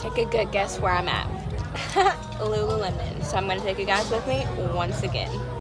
Take a good guess where I'm at. Lululemon. So I'm gonna take you guys with me once again.